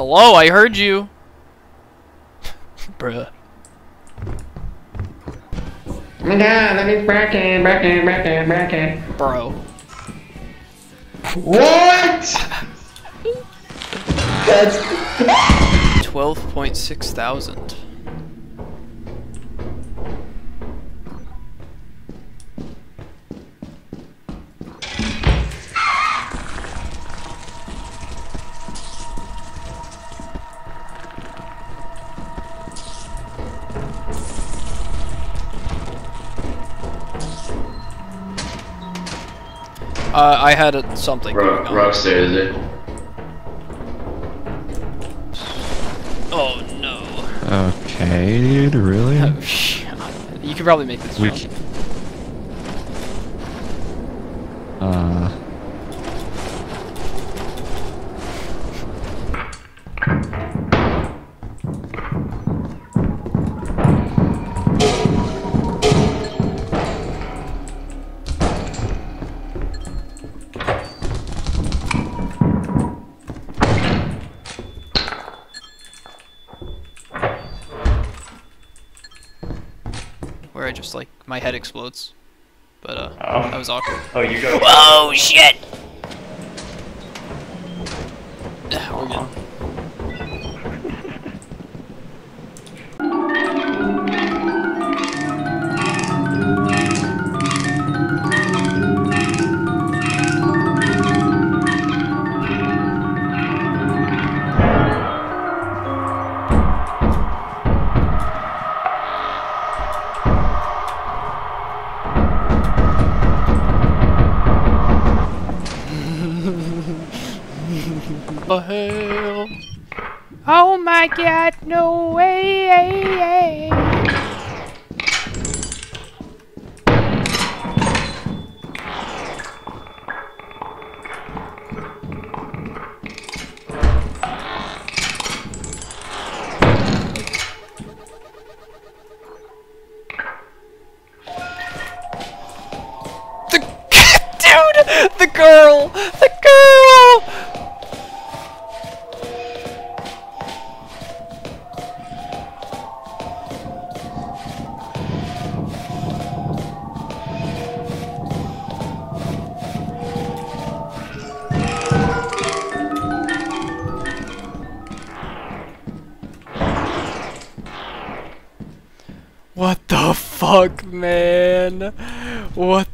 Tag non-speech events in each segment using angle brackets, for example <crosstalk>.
Hello, I heard you. <laughs> Bruh. Oh my god, let me back in, back in, back in, back in. Bro. What? <laughs> That's 12.6 thousand. Uh, I had a, something Ro going on. Rockstar, is it? Oh no. Okay, dude, really? Oh, sh- you could probably make this We jump. Uh, just like my head explodes. But uh, Oh. that was awkward. Oh, you go. Oh shit! Oh my god, no way!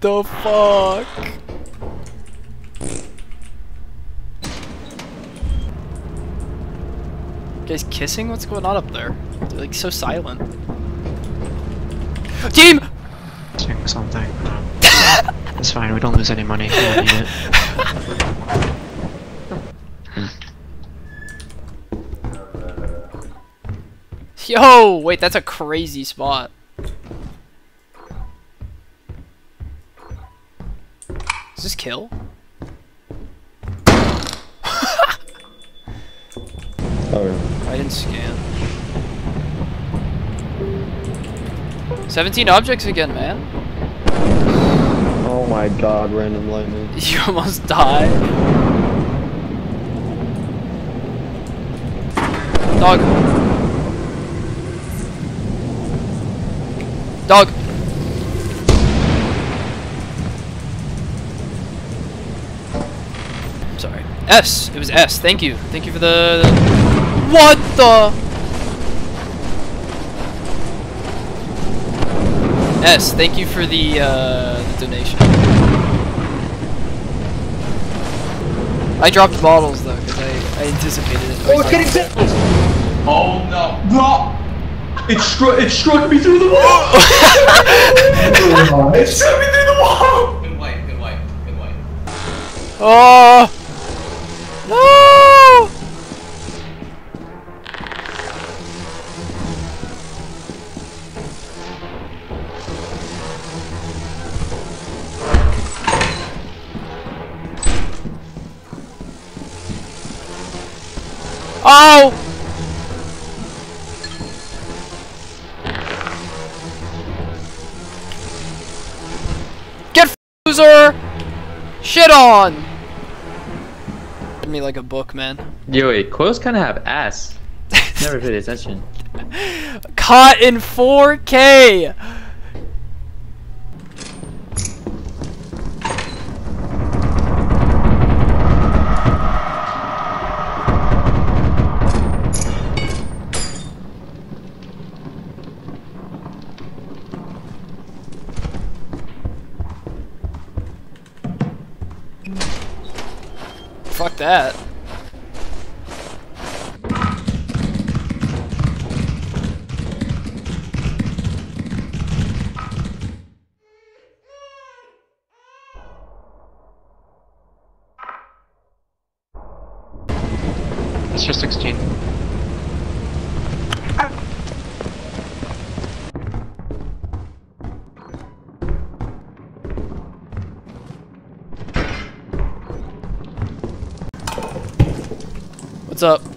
The fuck? You guys kissing? What's going on up there? They're like so silent. Team! Doing something. <laughs> It's fine, we don't lose any money. We don't need it. <laughs> Yo, wait, that's a crazy spot. Is this kill? <laughs> Oh, I didn't scan. 17 objects again, man. oh my god, random lightning. <laughs> You almost died. Dog. Dog. I'm sorry. S. It was S. Thank you. Thank you for the. the... What the? S. Thank you for the, uh, the donation. I dropped bottles though because I, I anticipated it. Oh, it's getting sent. Oh no! No! It struck. It struck me through the wall. <laughs> it struck me through the wall. Good white. Good white. Good white. Oh Oh! Get loser! Shit on! me like a book, man. Yo, wait, coils kind of have ass. Never paid attention. Caught in 4K. Fuck that. It's just 16. What's up?